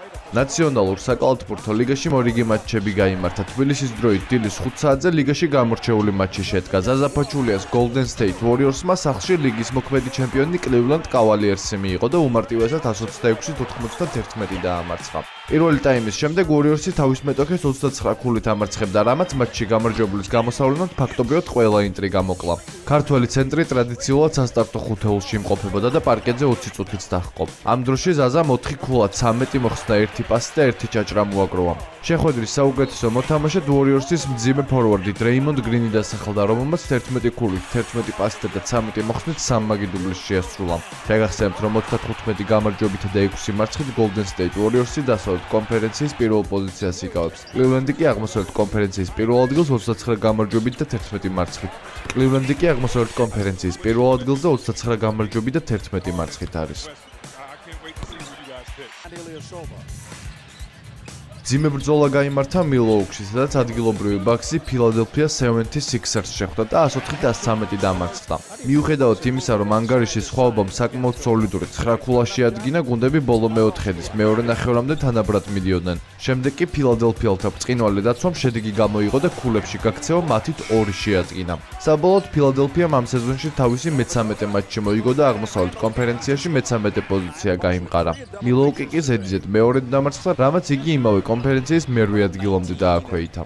Play the ნაციონალურ საკალათბურთო ლიგაში მორიგი მატჩები გაიმართა. თბილისის დროით დილის 5 საათზე ლიგაში გამორჩეული მატჩი შედგა. ზაზაფაჩულიას Golden State Warriors-მა სახლში ლიგის მოქმედი ჩემპიონი Cleveland Cavaliers-ი მიიღო და უმარტივესად 126-91 დაამარცხა. პირველი ტაიმის შემდეგ Warriors-ი თავის მეტოქეს 29 ქულით ამარცხებდა, რამაც მატჩში გამარჯვებულის გამოსავლენად ფაქტობრივად ყველა ინტრიგა მოკლა. ქართველი ცენტრი ტრადიციულად სასტარტო ხუთეულში იმყოფებოდა და პარკეტზე 20 წუთიც დაჰყო. ამ დროში ზაზამ 4 ქულა 13 მოხსნა ერთი ერთი პასი და ერთი ჭაჭრა მოაგროვა. შეხვედრის საუკეთესო მოთამაშედ Warriors-ის მძიმე ფორვარდი Draymond Green-ი დასახელდა, რომელმაც 11 ქულით, 11 პასით და 13 მოხსნით სამმაგი დუბლის შეასრულა. შეგახსენებთ, რომ 95 გამარჯვებით და 6 მარცხით Golden State Warriors-ი დასავლეთ კონფერენციის პირველ პოზიციას იკავებს. Cleveland-ი კი აღმოსავლეთ კონფერენციის პირველ ადგილს 29 გამარჯვებით და 11 მარცხით. Cleveland-ი კი აღმოსავლეთ კონფერენციის პირველ ადგილს და 29 გამარჯვებით და 11 მარცხით არის. pitch. And Ilyashova. ძიმე ბრძოლა გამართა მილოუქში, სადაც ადგილობრივი ბაქსი ფილადელფია 76ers შეხვდა და 104-113 დამარცხდა. მიუხედავად იმისა, რომ ანგარიშის სხვაობამ საკმაოდ სოლიდური 9 ქულა შეადგინა, გუნდები ბოლო მეოთხედის მეორე ნახევრამდე თანაბრად მიდიოდნენ. შემდეგ კი ფილადელფიელთა ბრწყინვალე დაცვამ შედეგი გამოიღო და ქულებში გაქცევა მათით 2 შეადგინა. საბოლოოდ ფილადელფიამ ამ სეზონში თავისი მე-13 მატჩი მოიგო და აღმოსავლეთ კონფერენციაში მე-13 პოზიცია გაიმყარა. მილოუკი კი ზედიზედ მეორედ დამარცხდა, რამაც იგი იმავე კონფერენციის მერვე ადგილამდე დააქვეითა.